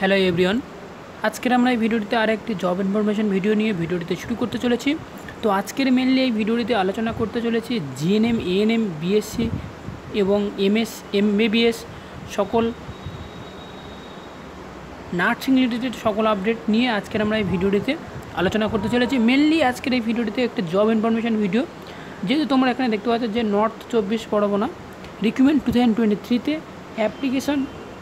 Hello everyone, আজকের আমরা এই ভিডিওটিতে আর একটি জব ইনফরমেশন ভিডিও নিয়ে ভিডিওটিতে শুরু করতে চলেছি। তো আজকের মেনলি এই ভিডিওটিতে আলোচনা করতে চলেছি জিএনএম, এএনএম, বিএসসি এবং এমএস এমবিবিএস সকল নার্সিং রিলেটেড সকল আপডেট নিয়ে আজকের আমরা এই ভিডিওটিতে আলোচনা করতে চলেছি। মেনলি আজকের এই ভিডিওটিতে একটা জব ইনফরমেশন ভিডিও। যেহেতু তোমরা এখানে দেখতে পাচ্ছ যে নর্থ চব্বিশ Pargana recruitment two thousand twenty থ্রিতে অ্যাপ্লিকেশন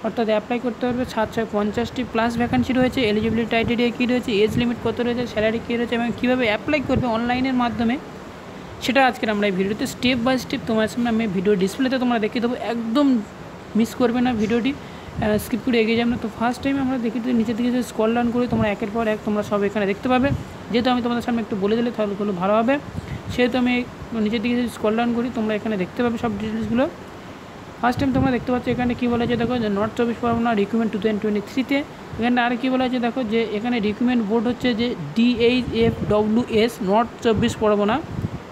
অর্থাৎ অ্যাপ্লাই করতে পারবে সাত ছয় পঞ্চাশটি প্লাস ভ্যাকান্সি রয়েছে এলিজিবিলিটি ক্রাইটেরিয়া কী রয়েছে এজ লিমিট কত রয়েছে স্যালারি কী রয়েছে এবং কীভাবে অ্যাপ্লাই করবে অনলাইনের মাধ্যমে, সেটা আজকের আমরা এই ভিডিওতে স্টেপ বাই স্টেপ তোমার সামনে আমি ভিডিও ডিসপ্লেতে তোমরা দেখিয়ে দেবো। একদম মিস করবে না ভিডিওটি স্কিপ করে এগিয়ে যাবে না। তো ফার্স্ট টাইম আমরা দেখি নিচের দিকে যদি স্কল ডাউন করি তোমরা একের পর এক তোমরা সব এখানে দেখতে পাবে। যেহেতু আমি তোমাদের সামনে একটু বলে দিলে তাহলে ভালো হবে। সেহেতু আমি নিচের দিকে যদি স্কল ডাউন করি তোমরা এখানে দেখতে পাবে সব ডিটেলসগুলো ফার্স্ট টাইম তোমরা দেখতে পাচ্ছ এখানে কী বলেছে, দেখো যে নর্থ চব্বিশ Pargana recruitment two thousand twenty থ্রিতে এখানে আর কী বলা আছে দেখো যে এখানে রিক্রুটমেন্ট বোর্ড হচ্ছে যে DH F W S north চব্বিশ পরগনা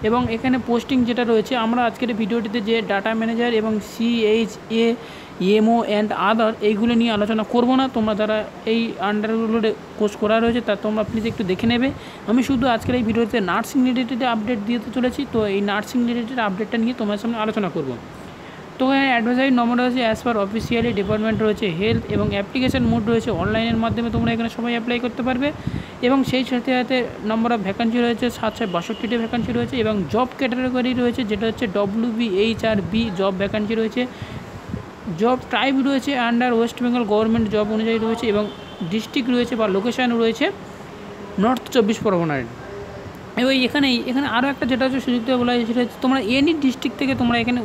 এবং এখানে পোস্টিং যেটা রয়েছে, আমরা আজকের ভিডিওটিতে যে ডাটা ম্যানেজার এবং CH A MO and other এইগুলো নিয়ে আলোচনা করব না। তোমরা যারা এই আন্ডারগুলোর কোর্স করা রয়েছে, তা তোমরা প্লিজ একটু দেখে নেবে। আমি শুধু আজকের এই ভিডিওতে নার্সিং রিলেটেড আপডেট দিতে চলেছি, তো এই নার্সিং রিলেটেড আপডেটটা নিয়ে তোমার সামনে আলোচনা করব। তো অ্যাডভার্টাইজ নম্বর রয়েছে অ্যাজ পার অফিসিয়ালি ডিপার্টমেন্ট রয়েছে হেলথ এবং অ্যাপ্লিকেশন মোড রয়েছে অনলাইনের মাধ্যমে তোমরা এখানে সবাই অ্যাপ্লাই করতে পারবে। এবং সেই সাথে সাথে নম্বর অফ ভ্যাকান্সি রয়েছে, সাত ছয় বাষট্টিটি ভ্যাকান্সি রয়েছে এবং জব ক্যাটাগরি রয়েছে যেটা হচ্ছে W B H R B job vacancy রয়েছে। জব টাইপ রয়েছে under West Bengal government job অনুযায়ী রয়েছে এবং ডিস্ট্রিক্ট রয়েছে বা লোকেশান রয়েছে নর্থ চব্বিশ পরগনার। এবং এখানে এখানে আরও একটা যেটা হচ্ছে সুযোগ দেওয়া বলা হয়েছে সেটা হচ্ছে তোমরা এনি ডিস্ট্রিক্ট থেকে তোমরা এখানে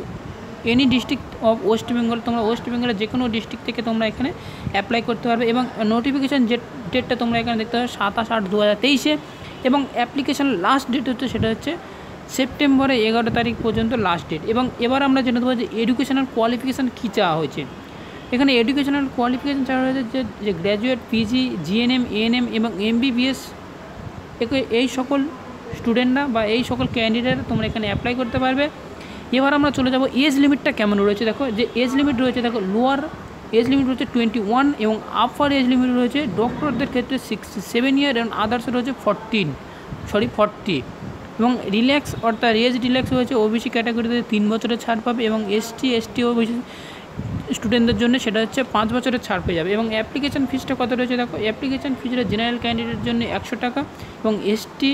any district of West Bengal তোমরা ওয়েস্ট বেঙ্গলের যে কোনো ডিস্ট্রিক্ট থেকে তোমরা এখানে অ্যাপ্লাই করতে পারবে এবং নোটিফিকেশান যে ডেটটা তোমরা এখানে দেখতে পাবে সাতাশ আট দু হাজার তেইশে এবং অ্যাপ্লিকেশান লাস্ট ডেট হচ্ছে সেটা হচ্ছে সেপ্টেম্বরে এগারো তারিখ পর্যন্ত লাস্ট ডেট এবং এবার আমরা জেনে দেবো যে এডুকেশনাল কোয়ালিফিকেশান কী চাওয়া হয়েছে। এখানে এডুকেশনাল কোয়ালিফিকেশান চাওয়া হয়েছে যে গ্র্যাজুয়েট পিজি জিএনএম এএনএম এবং এমবিবিএস এই সকল স্টুডেন্টরা বা এই সকল ক্যান্ডিডেট তোমরা এখানে অ্যাপ্লাই করতে পারবে। এবার আমরা চলে যাব এজ লিমিটটা কেমন রয়েছে? দেখো, যে এজ লিমিট রয়েছে, দেখো লোয়ার এজ লিমিট রয়েছে টোয়েন্টি ওয়ান এবং আপার এজ লিমিট রয়েছে ডক্টরদের ক্ষেত্রে সিক্সটি সেভেন ইয়ার এবং আদার্স রয়েছে ফরটিন সরি ফর্টি এবং রিল্যাক্স অর্থাৎ এজ রিল্যাক্স রয়েছে ওবিসি ক্যাটাগরিতে তিন বছরের ছাড় পাবে এবং এসটি এসটি ওবিসি স্টুডেন্টদের জন্য সেটা হচ্ছে পাঁচ বছরের ছাড় পেয়ে যাবে এবং অ্যাপ্লিকেশান ফিসটা কত রয়েছে? দেখো অ্যাপ্লিকেশান ফিসটা জেনারেল ক্যান্ডিডেটের জন্য একশো টাকা এবং এসটি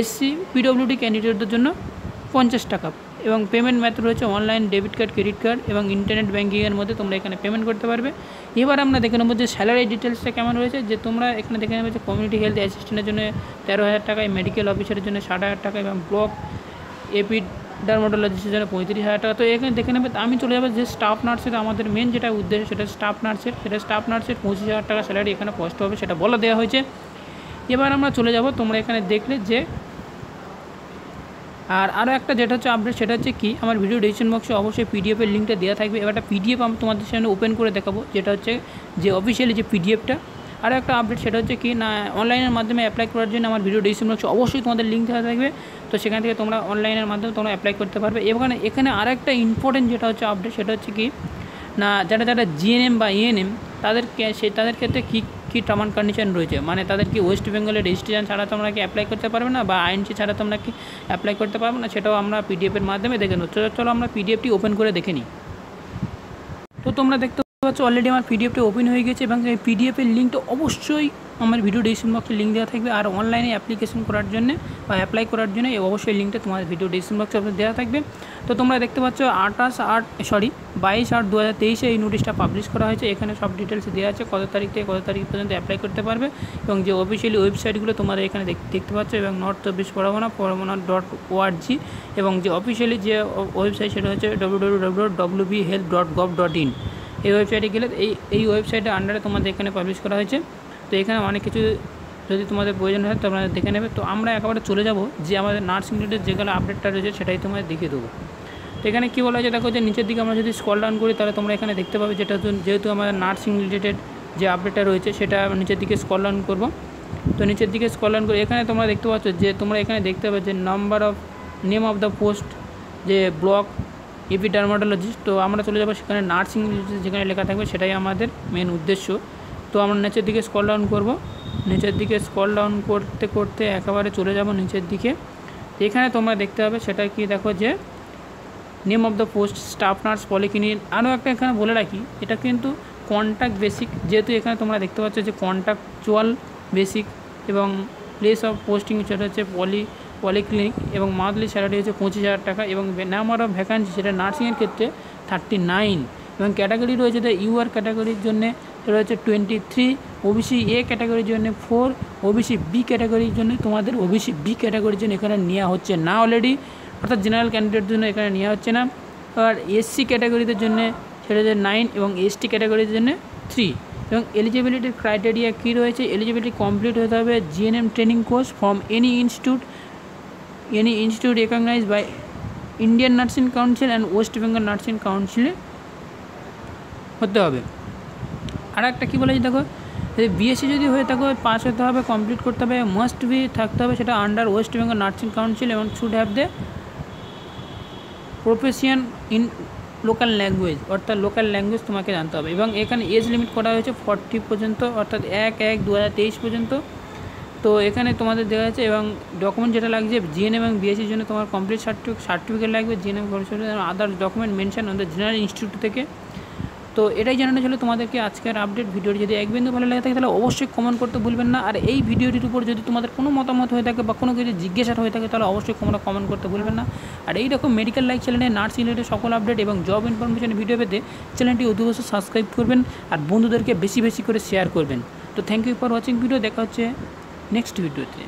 এসসি পিডব্লিউডি ক্যান্ডিডেটদের জন্য পঞ্চাশ টাকা। এবং পেমেন্ট মেথড রয়েছে online debit card credit card এবং ইন্টারনেট ব্যাঙ্কিংয়ের মধ্যে তোমরা এখানে পেমেন্ট করতে পারবে। এবার আমরা দেখে নেব যে স্যালারি ডিটেলসটা কেমন রয়েছে। যে তোমরা এখানে দেখে নেবে যে কমিউনিটি হেলথ অ্যাসিস্ট্যান্টের জন্য তেরো হাজার টাকায় মেডিকেল অফিসারের জন্য ষাট হাজার টাকা এবং ব্লক এপি ডার্মাটোলজিস্টের জন্য পঁয়ত্রিশ হাজার টাকা। তো এখানে দেখে নেবে, আমি চলে যাব যে স্টাফ নার্সের আমাদের মেন যেটা উদ্দেশ্য সেটা স্টাফ নার্সের সেটা স্টাফ নার্সের পঁচিশ হাজার টাকা স্যালারি এখানে কষ্ট হবে, সেটা বলে দেওয়া হয়েছে। এবার আমরা চলে যাব, তোমরা এখানে দেখলে যে আর আরও একটা যেটা হচ্ছে আপডেট সেটা হচ্ছে কি, আমার ভিডিও ডিসক্রিপশন বক্সে অবশ্যই পিডিএফের লিঙ্কটা দেওয়া থাকবে। এবার একটা পিডিএফ আমি তোমাদের সামনে ওপেন করে দেখাবো, যেটা হচ্ছে যে অফিসিয়ালি যে পিডিএফটা আরও একটা আপডেট সেটা হচ্ছে কি, না অনলাইনের মাধ্যমে অ্যাপ্লাই করার জন্য আমার ভিডিও ডিসক্রিপশন বক্সে অবশ্যই তোমাদের লিঙ্ক দেওয়া থাকবে। তো সেখান থেকে তোমরা অনলাইনের মাধ্যমে তোমরা অ্যাপ্লাই করতে পারবে। এখানে এখানে আর একটা ইম্পর্টেন্ট যেটা হচ্ছে আপডেট সেটা হচ্ছে কি, না, যারা যারা জিএনএম বা ইএনএম তাদেরকে সে, তাদের ক্ষেত্রে কী কী টার্ম অ্যান্ড কন্ডিশন রয়েছে? মানে তাদের কি ওয়েস্ট বেঙ্গলের রেজিস্ট্রেশন ছাড়া তোমরা কি অ্যাপ্লাই করতে পারবে না? বা আইনসি ছাড়া তোমরা কি অ্যাপ্লাই করতে পারবে না? সেটাও আমরা পিডিএফের মাধ্যমে দেখে নেব। চলো আমরা পিডিএফটি ওপেন করে দেখে নিই। তো তোমরা দেখতে পাচ্ছ অলরেডি আমার পিডিএফটি ওপেন হয়ে গেছে এবং এই পিডিএফের লিঙ্কটা অবশ্যই আমার ভিডিও ডিসক্রিপশন বক্সে লিঙ্ক দেওয়া থাকবে। আর অনলাইনে অ্যাপ্লিকেশন করার জন্য বা অ্যাপ্লাই করার জন্য অবশ্যই লিঙ্কটা তোমার ভিডিও ডিসক্রিপশন বক্সে দেওয়া থাকবে। তো তোমরা দেখতে পাচ্ছ আঠাশ আট সরি বাইশ আট দু হাজার তেইশে এই নোটিশটা পাবলিশ করা হয়েছে। এখানে সব ডিটেলস দেওয়া আছে, কত তারিখ থেকে কত তারিখ পর্যন্ত অ্যাপ্লাই করতে পারবে এবং যে অফিসিয়ালি ওয়েবসাইটগুলো তোমরা এখানে দেখতে পাচ্ছ এবং নর্থ চব্বিশ পরগনা পরগনা ডট ওআরজি এবং যে অফিসিয়ালি যে ওয়েবসাইট সেটা হচ্ছে W W W W B health dot gov dot in এই ওয়েবসাইটে গেলে এই এই ওয়েবসাইটের আন্ডারে তোমাদের এখানে পাবলিশ করা হয়েছে। তো এখানে অনেক কিছু যদি তোমাদের প্রয়োজন হয় তোমরা দেখে নেবে। তো আমরা একেবারে চলে যাব যে আমাদের নার্সিং রিলেটেড যেগুলো আপডেটটা রয়েছে সেটাই তোমাদের দেখিয়ে দেবো। তো এখানে কী বলা হয়েছে দেখো যে নিচের দিকে আমরা যদি স্কল ডাউন করি তাহলে তোমরা এখানে দেখতে পাবে যেটা যেহেতু আমাদের নার্সিং রিলেটেড যে আপডেটটা রয়েছে সেটা নিচের দিকে স্কল ডাউন করব। তো নিচের দিকে স্কল ডাউন করে এখানে তোমরা দেখতে পাচ্ছ যে তোমরা এখানে দেখতে পাবে যে number of name of the post যে ব্লক ইপি ডার্মাটোলজিস্ট তো আমরা চলে যাব সেখানে নার্সিং যেখানে লেখা থাকবে সেটাই আমাদের মেন উদ্দেশ্য। তো আমরা নিচের দিকে স্কল ডাউন করব। নিচের দিকে স্কল ডাউন করতে করতে একেবারে চলে যাব নিচের দিকে। এখানে তোমরা দেখতে পাবে সেটা কি দেখো যে name of the post staff nurse polyclinic আরও একটা এখানে বলে রাখি, এটা কিন্তু কন্ট্যাক্ট বেসিক যেহেতু এখানে তোমরা দেখতে পাচ্ছ যে কন্ট্যাকচুয়াল বেসিক এবং প্লেস অফ পোস্টিং সেটা হচ্ছে পলি পলিক্লিনিক এবং মান্থলি স্যালারি হচ্ছে পঁচিশ হাজার টাকা এবং নাম্বার অফ ভ্যাকান্সি সেটা নার্সিংয়ের ক্ষেত্রে থার্টি নাইন এবং ক্যাটাগরি রয়েছে দ্য ইউআর ক্যাটাগরির জন্য হচ্ছে টোয়েন্টি থ্রি ওবিসি এ ক্যাটাগরির জন্য ফোর ওবিসি বি ক্যাটাগরির জন্য তোমাদের ওবিসি বি ক্যাটাগরির জন্য এখানে নেওয়া হচ্ছে না অলরেডি অর্থাৎ জেনারেল ক্যান্ডিডেটের জন্য এখানে নেওয়া হচ্ছে না। আর এসসি ক্যাটাগরিদের জন্য সেটা হচ্ছে নাইন এবং এসটি ক্যাটাগরির জন্য থ্রি এবং এলিজিবিলিটির ক্রাইটেরিয়া কী রয়েছে? এলিজিবিলিটি কমপ্লিট হতে হবে GNM training course from any institute any institute recognise by Indian nursing council and West Bengal nursing কাউন্সিলে হতে হবে। আর একটা কী বলেছে দেখো বিএসসি যদি হয়ে থাকো পাস হতে হবে কমপ্লিট করতে হবে মাস্ট বি থাকতে হবে, সেটা under West Bengal nursing council এবং should have the profession in local language অর্থাৎ লোকাল ল্যাঙ্গুয়েজ তোমাকে জানতে হবে। এবং এখানে এজ লিমিট করা হয়েছে ফর্টি পর্যন্ত, অর্থাৎ এক এক দু পর্যন্ত। তো এখানে তোমাদের দেওয়া আছে এবং ডকুমেন্ট যেটা লাগছে জিএন এবং বিএসসির জন্য তোমার কমপ্লিট সার্টিফিকেট সার্টিফিকেট লাগবে GNM other document mention on the general institute থেকে। তো এটাই জানানো ছিল তোমাদেরকে আজকের আপডেট ভিডিওটি যদি এক বিন্দু ভালো লাগে থাকে, তাহলে অবশ্যই কমেন্ট করতে ভুলবেন না। আর এই ভিডিওটির উপর যদি তোমাদের কোনো মতামত হয়ে থাকে বা কোনো কিছু জিজ্ঞাসা হয়ে থাকে, তাহলে অবশ্যই তোমরা কমেন্ট করতে ভুলবেন না। আর এই রকম মেডিকেল লাইফ চ্যানেলে নার্স রিলেটেড সকল আপডেট এবং জব ইনফরমেশন ভিডিও পেতে চ্যানেলটি অতি সাবস্ক্রাইব করবেন আর বন্ধুদেরকে বেশি বেশি করে শেয়ার করবেন। তো thank you for watching video দেখা হচ্ছে নেক্সট ভিডিওতে